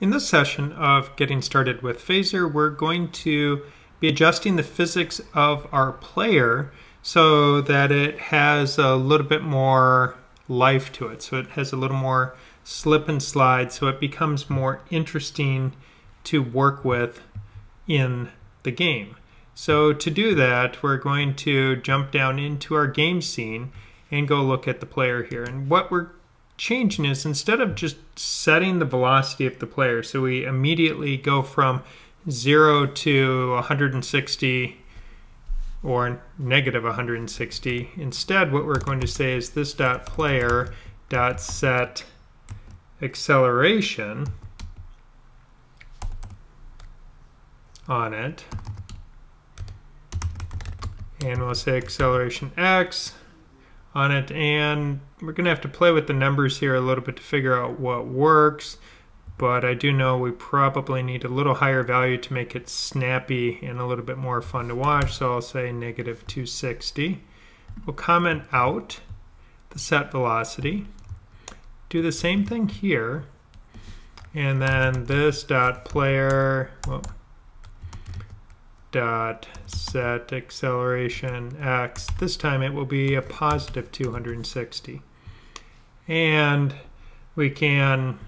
In this session of Getting Started with Phaser, we're going to be adjusting the physics of our player so that it has a little bit more life to it. So it has a little more slip and slide so it becomes more interesting to work with in the game. So to do that, we're going to jump down into our game scene and go look at the player here. And what we're changing is instead of just setting the velocity of the player, so we immediately go from 0 to 160 or negative 160. Instead, what we're going to say is this dot player dot set acceleration on it. And we'll say acceleration x on it and we're to have to play with the numbers here a little bit to figure out what works but I do know we probably need a little higher value to make it snappy and a little bit more fun to watch so I'll say negative 260 we'll comment out the set velocity do the same thing here and then this dot player well, dot set acceleration x. This time it will be a positive 260. And we can,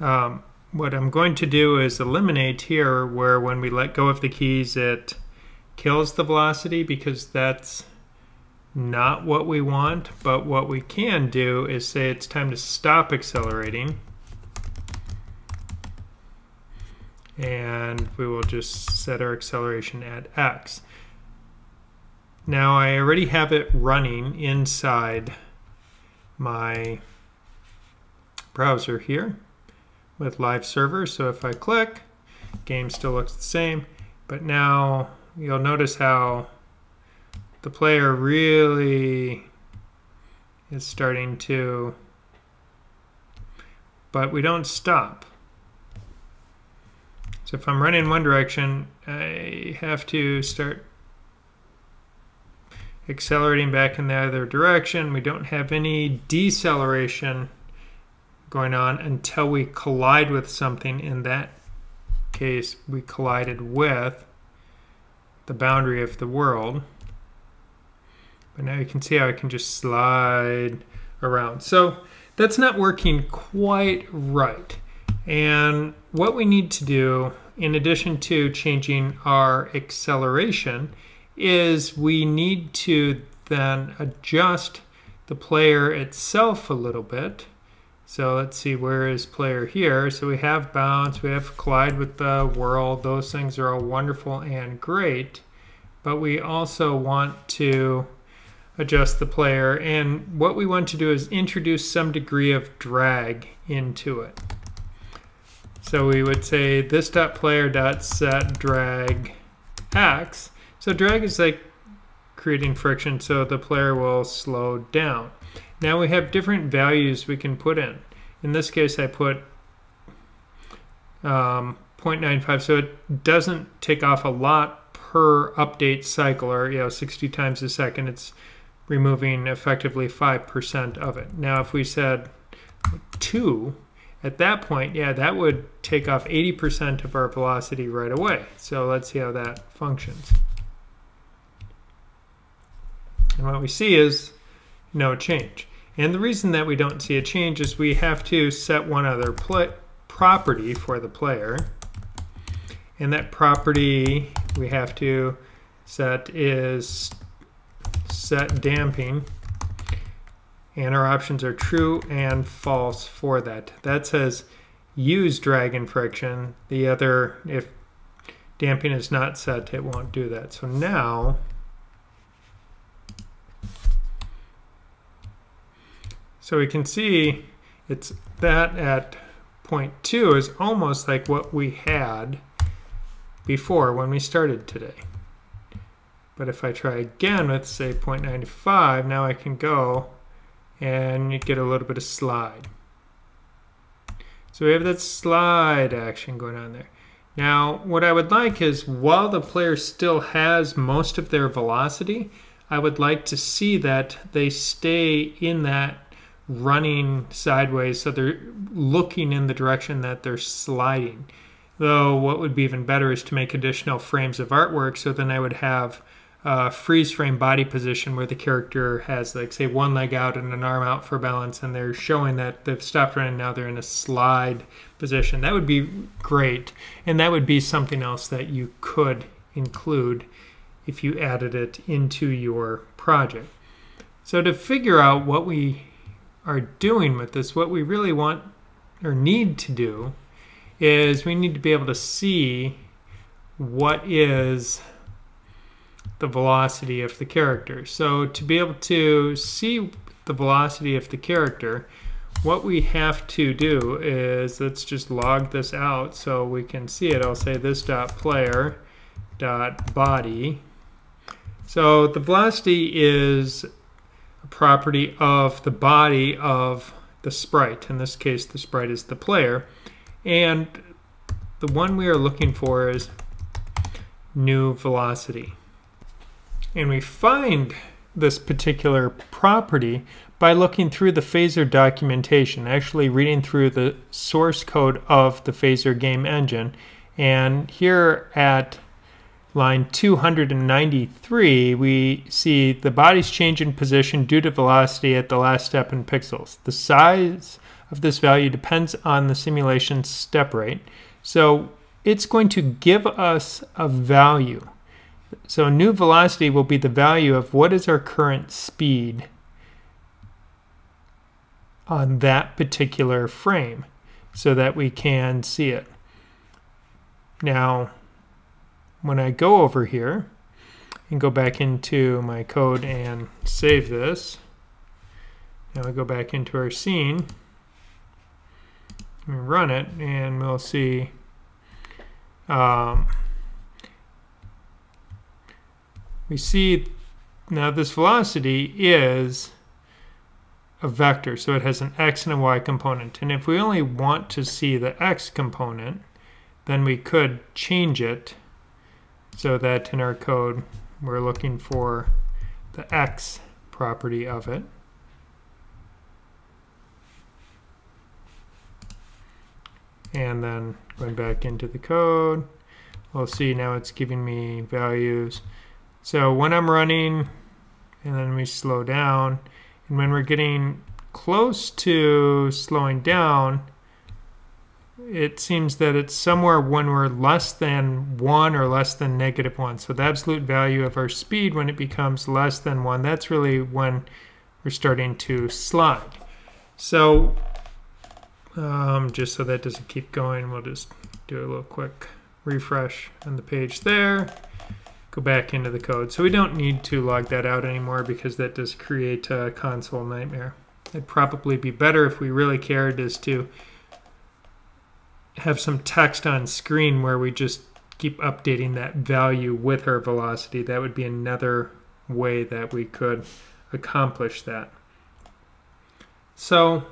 um, what I'm going to do is eliminate here where when we let go of the keys it kills the velocity because that's not what we want. But what we can do is say it's time to stop accelerating. And we will just set our acceleration at x. Now I already have it running inside my browser here with live server. So if I click, game still looks the same, but now you'll notice how the player really is starting to, but we don't stop. So if I'm running one direction, I have to start accelerating back in the other direction. We don't have any deceleration going on until we collide with something. In that case, we collided with the boundary of the world. But now you can see how I can just slide around. So that's not working quite right. And what we need to do in addition to changing our acceleration, is we need to then adjust the player itself a little bit. So let's see, where is player here? So we have bounce, we have collide with the world. Those things are all wonderful and great. But we also want to adjust the player. And what we want to do is introduce some degree of drag into it. So we would say this dot player dot set drag x. So drag is like creating friction so the player will slow down. Now we have different values we can put in. In this case I put um, 0.95 so it doesn't take off a lot per update cycle or you know 60 times a second it's removing effectively 5% of it. Now if we said 2 at that point, yeah, that would take off 80% of our velocity right away. So let's see how that functions. And what we see is no change. And the reason that we don't see a change is we have to set one other property for the player. And that property we have to set is set damping and our options are true and false for that. That says use drag and friction. The other, if damping is not set, it won't do that. So now, so we can see it's that at point two is almost like what we had before when we started today. But if I try again with say 0.95, now I can go and you get a little bit of slide. So we have that slide action going on there. Now, what I would like is while the player still has most of their velocity, I would like to see that they stay in that running sideways, so they're looking in the direction that they're sliding. Though what would be even better is to make additional frames of artwork, so then I would have a freeze frame body position where the character has, like, say, one leg out and an arm out for balance, and they're showing that they've stopped running, now they're in a slide position. That would be great, and that would be something else that you could include if you added it into your project. So to figure out what we are doing with this, what we really want or need to do is we need to be able to see what is the velocity of the character. So to be able to see the velocity of the character, what we have to do is let's just log this out so we can see it. I'll say this dot player dot body. So the velocity is a property of the body of the sprite. In this case, the sprite is the player. And the one we are looking for is new velocity. And we find this particular property by looking through the Phaser documentation, actually reading through the source code of the Phaser game engine. And here at line 293, we see the body's change in position due to velocity at the last step in pixels. The size of this value depends on the simulation step rate. So it's going to give us a value. So new velocity will be the value of what is our current speed on that particular frame so that we can see it. Now, when I go over here and go back into my code and save this, now we go back into our scene and run it and we'll see um, we see now this velocity is a vector, so it has an x and a y component. And if we only want to see the x component, then we could change it so that in our code we're looking for the x property of it. And then going back into the code, we'll see now it's giving me values. So when I'm running, and then we slow down, and when we're getting close to slowing down, it seems that it's somewhere when we're less than 1 or less than negative 1. So the absolute value of our speed when it becomes less than 1, that's really when we're starting to slide. So um, just so that doesn't keep going, we'll just do a little quick refresh on the page there. Go back into the code. So we don't need to log that out anymore because that does create a console nightmare. It'd probably be better if we really cared is to have some text on screen where we just keep updating that value with our velocity. That would be another way that we could accomplish that. So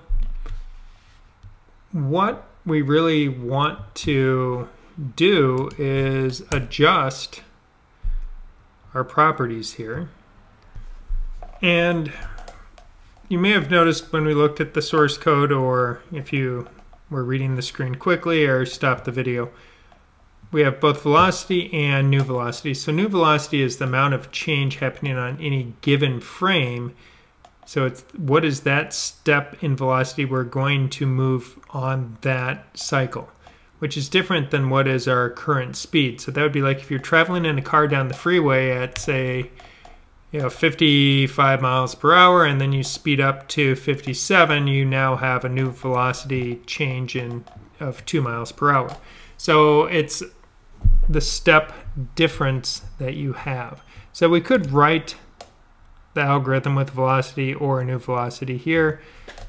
what we really want to do is adjust our properties here. And you may have noticed when we looked at the source code or if you were reading the screen quickly or stopped the video, we have both velocity and new velocity. So new velocity is the amount of change happening on any given frame so it's what is that step in velocity we're going to move on that cycle, which is different than what is our current speed. So that would be like if you're traveling in a car down the freeway at say, you know, 55 miles per hour, and then you speed up to 57, you now have a new velocity change in of two miles per hour. So it's the step difference that you have. So we could write the algorithm with velocity or a new velocity here.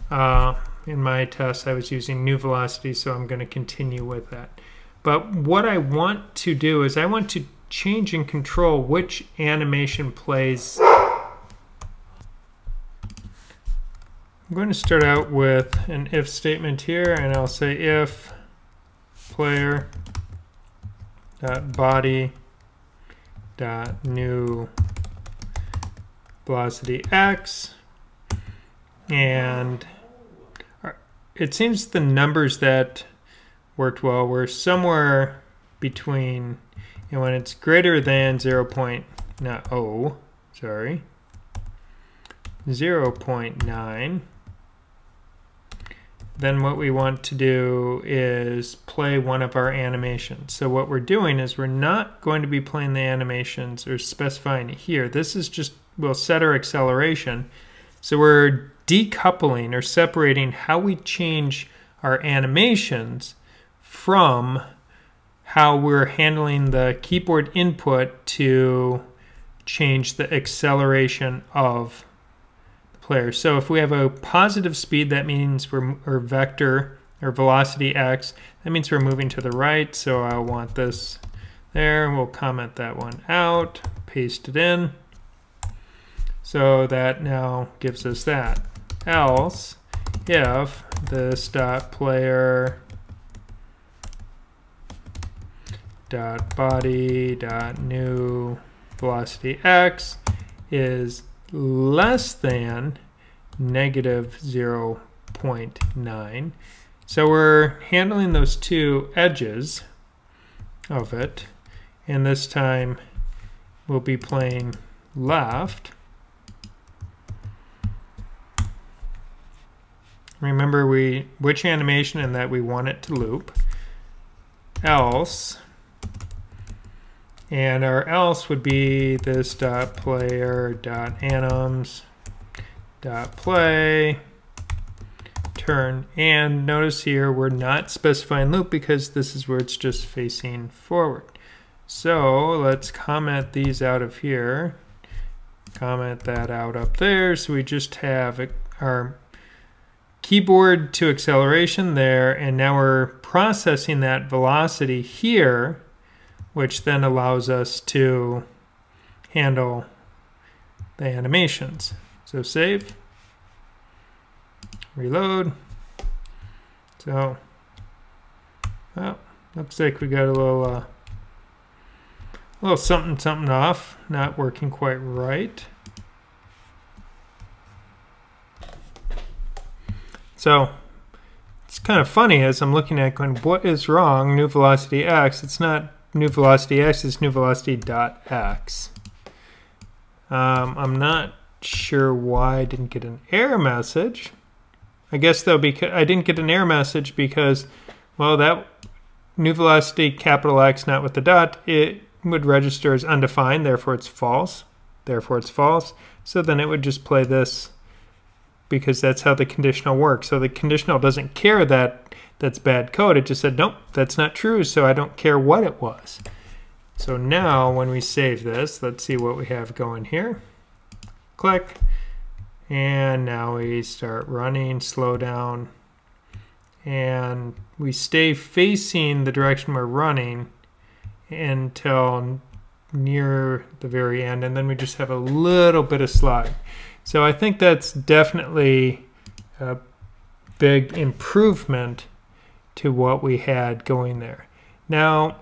Uh, in my test, I was using new velocity, so I'm going to continue with that. But what I want to do is I want to change and control which animation plays. I'm going to start out with an if statement here, and I'll say if player dot body dot new velocity x. and it seems the numbers that worked well were somewhere between, and when it's greater than 0. Point, not oh, sorry, 0 0.9, then what we want to do is play one of our animations. So what we're doing is we're not going to be playing the animations or specifying it here. This is just, we'll set our acceleration. So we're decoupling or separating how we change our animations from how we're handling the keyboard input to change the acceleration of the player. So if we have a positive speed, that means we're, or vector, or velocity x, that means we're moving to the right. So I'll want this there. We'll comment that one out, paste it in. So that now gives us that. Else, if this dot player dot body dot new velocity x is less than negative 0.9. So we're handling those two edges of it. And this time we'll be playing left. Remember we which animation and that we want it to loop. Else. And our else would be this dot player dot anims dot play turn. And notice here we're not specifying loop because this is where it's just facing forward. So let's comment these out of here. Comment that out up there. So we just have our keyboard to acceleration there and now we're processing that velocity here which then allows us to handle the animations. So save, reload. So, well, looks like we got a little, uh, a little something something off, not working quite right. So it's kind of funny as I'm looking at going, what is wrong? New velocity x. It's not new velocity x it's new velocity dot x. Um, I'm not sure why I didn't get an error message. I guess though because I didn't get an error message because well that new velocity capital X not with the dot it would register as undefined therefore it's false therefore it's false so then it would just play this because that's how the conditional works so the conditional doesn't care that that's bad code. It just said, nope, that's not true, so I don't care what it was. So now when we save this, let's see what we have going here. Click. And now we start running, slow down. And we stay facing the direction we're running until near the very end. And then we just have a little bit of slide. So I think that's definitely a big improvement to what we had going there. Now,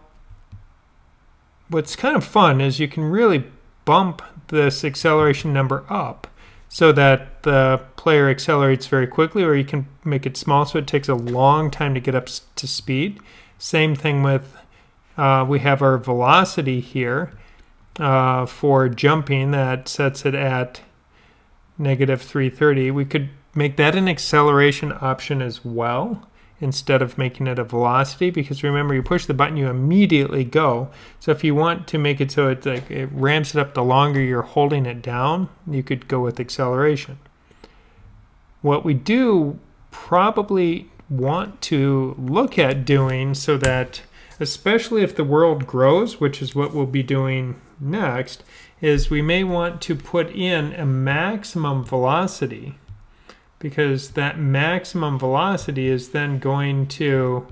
what's kind of fun is you can really bump this acceleration number up so that the player accelerates very quickly, or you can make it small so it takes a long time to get up to speed. Same thing with, uh, we have our velocity here uh, for jumping that sets it at negative 330. We could make that an acceleration option as well instead of making it a velocity because remember you push the button you immediately go so if you want to make it so it like it ramps it up the longer you're holding it down you could go with acceleration what we do probably want to look at doing so that especially if the world grows which is what we'll be doing next is we may want to put in a maximum velocity because that maximum velocity is then going to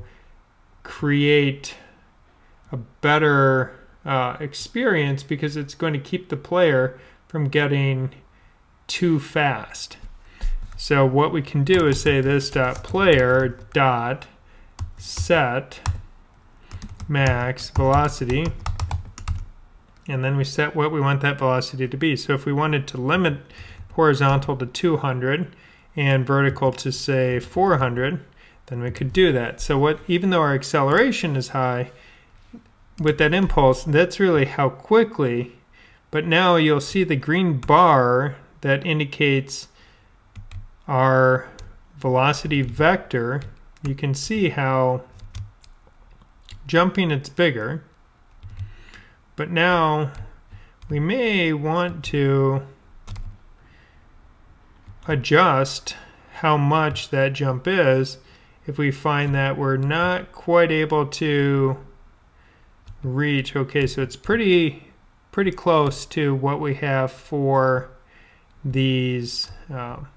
create a better uh, experience because it's going to keep the player from getting too fast. So what we can do is say this dot player dot set max velocity and then we set what we want that velocity to be. So if we wanted to limit horizontal to 200 and vertical to say 400, then we could do that. So what, even though our acceleration is high, with that impulse, that's really how quickly, but now you'll see the green bar that indicates our velocity vector. You can see how jumping it's bigger, but now we may want to adjust how much that jump is if we find that we're not quite able to reach. Okay, so it's pretty pretty close to what we have for these um,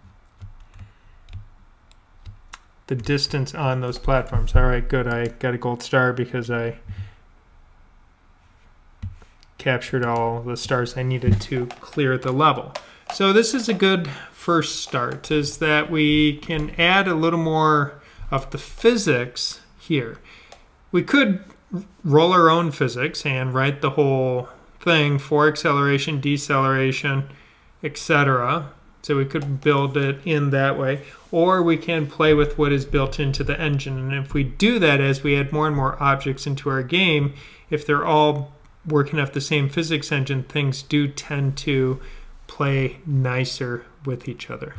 the distance on those platforms. All right, good. I got a gold star because I captured all the stars I needed to clear the level. So this is a good first start, is that we can add a little more of the physics here. We could roll our own physics and write the whole thing for acceleration, deceleration, etc. So we could build it in that way. Or we can play with what is built into the engine. And if we do that as we add more and more objects into our game, if they're all working off the same physics engine, things do tend to play nicer with each other.